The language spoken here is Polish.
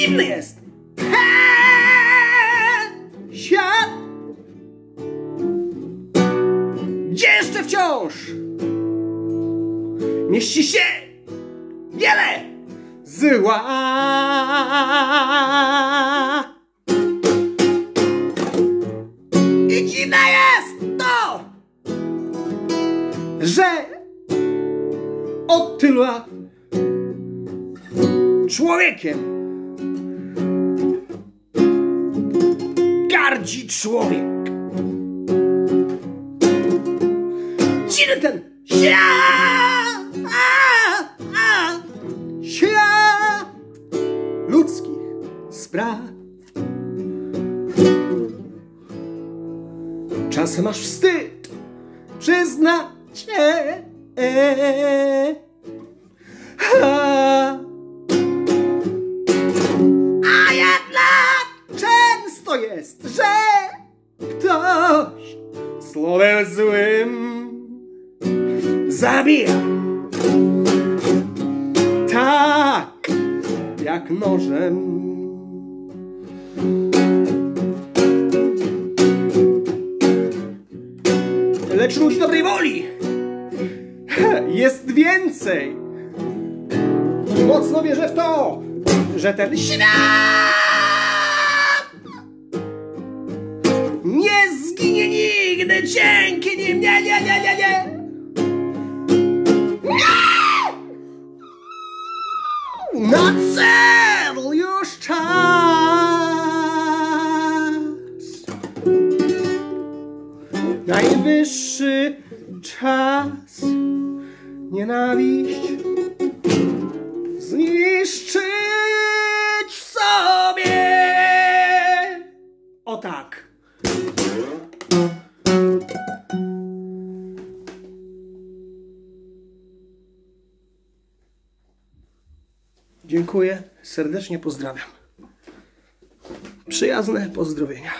Zimny jest! He! Świat! Gdzie jeszcze wciąż mieści się wiele zła? I dziwne jest to, że od tylu człowiekiem gardzi człowiek. Dziwny ten. Świat, a, a, ludzkich spraw. Czasem masz wstyd. Przyznać się. A często jest, że ktoś słowem złym zabija. Tak, jak nożem. Lecz ludzi dobrej woli jest więcej. Mocno wierzę w to, że ten świat nie zginie nigdy dzięki nim. Nie, nie, nie, nie, nie. Nie! Nadszedł już czas. Najwyższy czas nienawiść Dziękuję, serdecznie pozdrawiam. Przyjazne pozdrowienia.